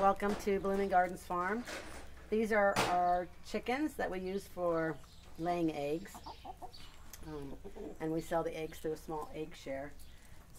welcome to Blooming Gardens Farm. These are our chickens that we use for laying eggs. Um, and we sell the eggs through a small egg share.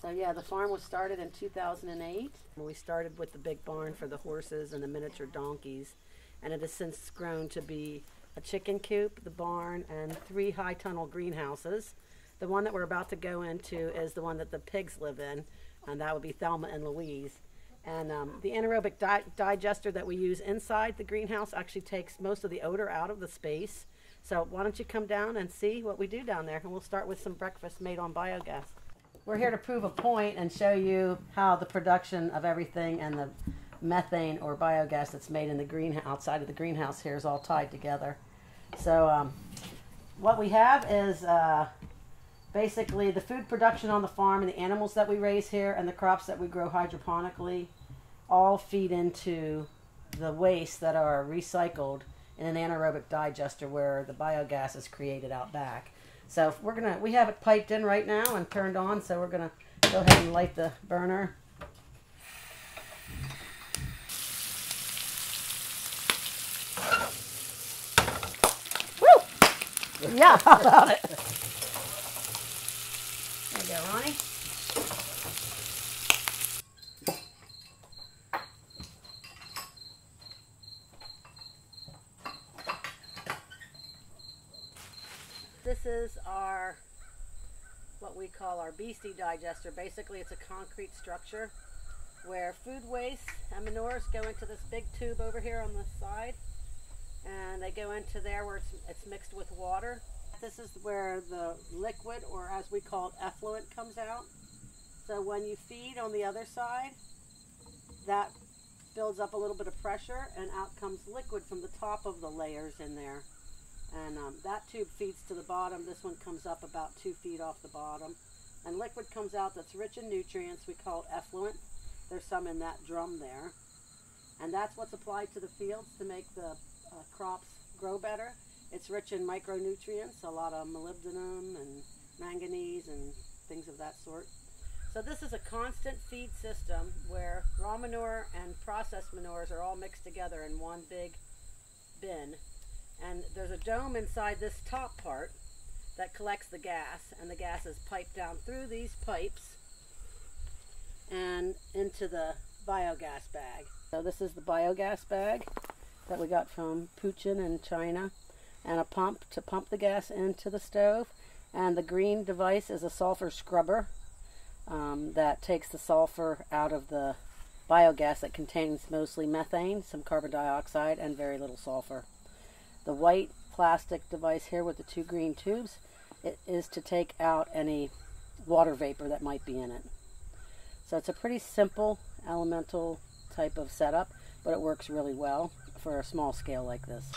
So yeah, the farm was started in 2008. We started with the big barn for the horses and the miniature donkeys. And it has since grown to be a chicken coop, the barn, and three high tunnel greenhouses. The one that we're about to go into is the one that the pigs live in, and that would be Thelma and Louise. And um, the anaerobic di digester that we use inside the greenhouse actually takes most of the odor out of the space. So why don't you come down and see what we do down there? And we'll start with some breakfast made on biogas. We're here to prove a point and show you how the production of everything and the methane or biogas that's made in the green outside of the greenhouse here is all tied together. So um, what we have is uh, basically the food production on the farm and the animals that we raise here and the crops that we grow hydroponically all feed into the waste that are recycled in an anaerobic digester where the biogas is created out back. So we're gonna we have it piped in right now and turned on, so we're gonna go ahead and light the burner. Woo! Yeah, how about it? There you go, Ronnie. This is our, what we call our beastie digester. Basically, it's a concrete structure where food waste and manures go into this big tube over here on the side. And they go into there where it's, it's mixed with water. This is where the liquid, or as we call it, effluent, comes out. So when you feed on the other side, that builds up a little bit of pressure and out comes liquid from the top of the layers in there. And um, that tube feeds to the bottom. This one comes up about two feet off the bottom. And liquid comes out that's rich in nutrients. We call it effluent. There's some in that drum there. And that's what's applied to the fields to make the uh, crops grow better. It's rich in micronutrients, a lot of molybdenum and manganese and things of that sort. So this is a constant feed system where raw manure and processed manures are all mixed together in one big bin and there's a dome inside this top part that collects the gas and the gas is piped down through these pipes and into the biogas bag. So this is the biogas bag that we got from Puxin in China and a pump to pump the gas into the stove and the green device is a sulfur scrubber um, that takes the sulfur out of the biogas that contains mostly methane, some carbon dioxide, and very little sulfur. The white plastic device here with the two green tubes it is to take out any water vapor that might be in it. So it's a pretty simple elemental type of setup, but it works really well for a small scale like this.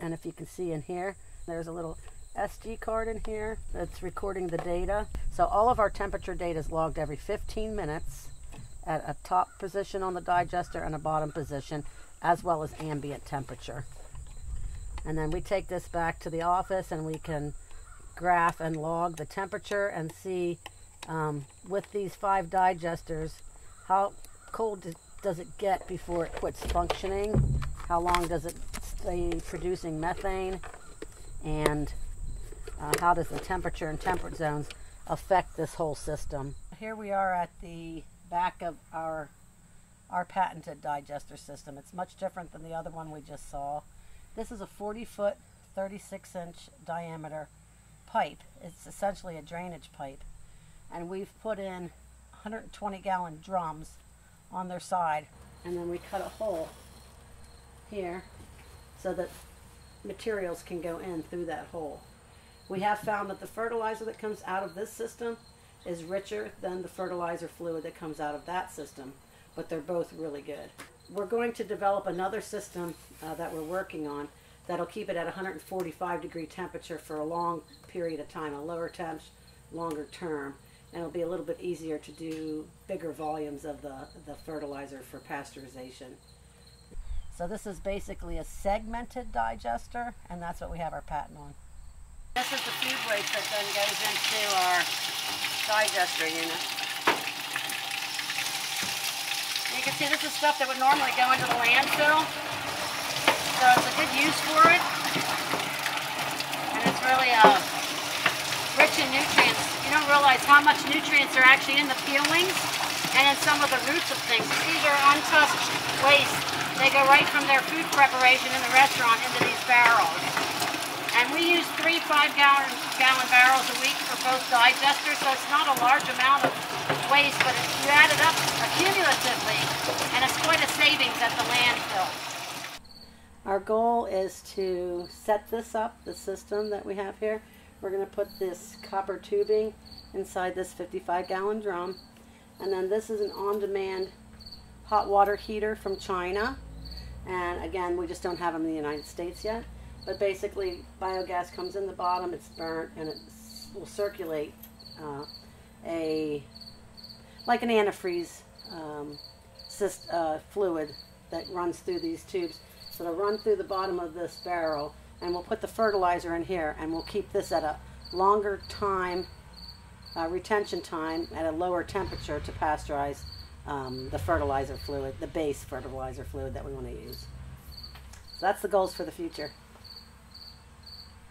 And if you can see in here, there's a little SD card in here that's recording the data. So all of our temperature data is logged every 15 minutes at a top position on the digester and a bottom position, as well as ambient temperature. And then we take this back to the office and we can graph and log the temperature and see um, with these five digesters how cold does it get before it quits functioning, how long does it stay producing methane, and uh, how does the temperature and temperate zones affect this whole system. Here we are at the back of our our patented digester system. It's much different than the other one we just saw. This is a 40 foot, 36 inch diameter pipe. It's essentially a drainage pipe. And we've put in 120 gallon drums on their side. And then we cut a hole here so that materials can go in through that hole. We have found that the fertilizer that comes out of this system is richer than the fertilizer fluid that comes out of that system, but they're both really good we're going to develop another system uh, that we're working on that'll keep it at 145 degree temperature for a long period of time, a lower temps, longer term. And it'll be a little bit easier to do bigger volumes of the, the fertilizer for pasteurization. So this is basically a segmented digester, and that's what we have our patent on. This is the food that then goes into our digester unit. You can see this is stuff that would normally go into the landfill. So it's a good use for it. And it's really uh, rich in nutrients. You don't realize how much nutrients are actually in the peelings and in some of the roots of things. These are untouched waste. They go right from their food preparation in the restaurant into these barrels. And we use three five gallon, gallon barrels a week for both digesters, so it's not a large amount of waste, but if you add it up accumulatively, and it's quite a savings at the landfill. Our goal is to set this up, the system that we have here. We're going to put this copper tubing inside this 55 gallon drum. And then this is an on-demand hot water heater from China. And again, we just don't have them in the United States yet. But basically, biogas comes in the bottom, it's burnt, and it will circulate uh, a like an antifreeze um, cyst, uh, fluid that runs through these tubes. So it'll run through the bottom of this barrel, and we'll put the fertilizer in here, and we'll keep this at a longer time, uh, retention time, at a lower temperature to pasteurize um, the fertilizer fluid, the base fertilizer fluid that we want to use. So that's the goals for the future.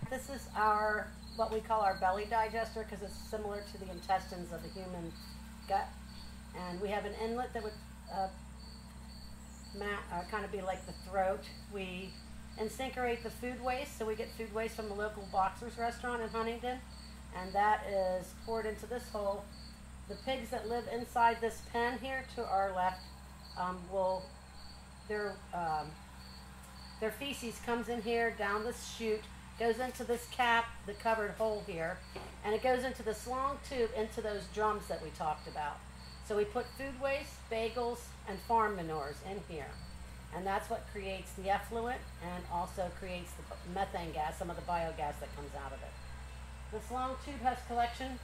This is our what we call our belly digester because it's similar to the intestines of the human gut. And we have an inlet that would uh, uh, kind of be like the throat. We incinerate the food waste, so we get food waste from the local Boxer's restaurant in Huntington, and that is poured into this hole. The pigs that live inside this pen here to our left um, will their um, their feces comes in here down this chute goes into this cap, the covered hole here, and it goes into this long tube into those drums that we talked about. So we put food waste, bagels, and farm manures in here. And that's what creates the effluent and also creates the methane gas, some of the biogas that comes out of it. This long tube has collection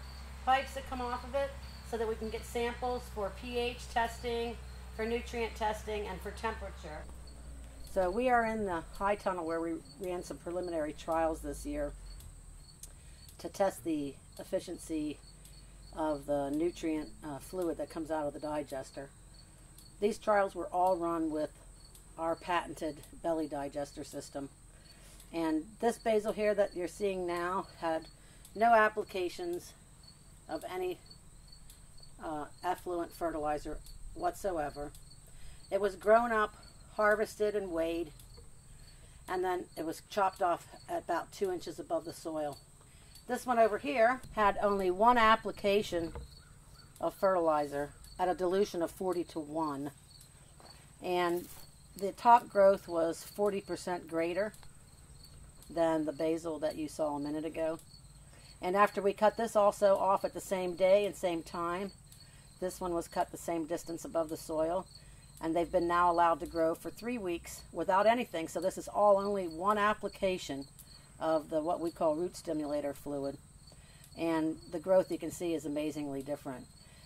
pipes that come off of it so that we can get samples for pH testing, for nutrient testing, and for temperature. So we are in the high tunnel where we ran some preliminary trials this year to test the efficiency of the nutrient uh, fluid that comes out of the digester. These trials were all run with our patented belly digester system. And this basil here that you're seeing now had no applications of any uh, effluent fertilizer whatsoever. It was grown up harvested and weighed, and then it was chopped off at about two inches above the soil. This one over here had only one application of fertilizer at a dilution of 40 to 1. And the top growth was 40% greater than the basil that you saw a minute ago. And after we cut this also off at the same day and same time, this one was cut the same distance above the soil and they've been now allowed to grow for three weeks without anything. So this is all only one application of the what we call root stimulator fluid. And the growth you can see is amazingly different.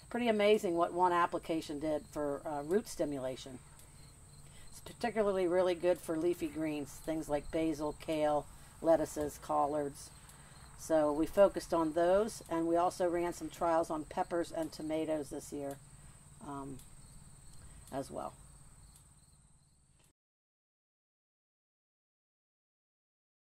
Pretty amazing what one application did for uh, root stimulation. It's particularly really good for leafy greens, things like basil, kale, lettuces, collards. So we focused on those, and we also ran some trials on peppers and tomatoes this year. Um, as well.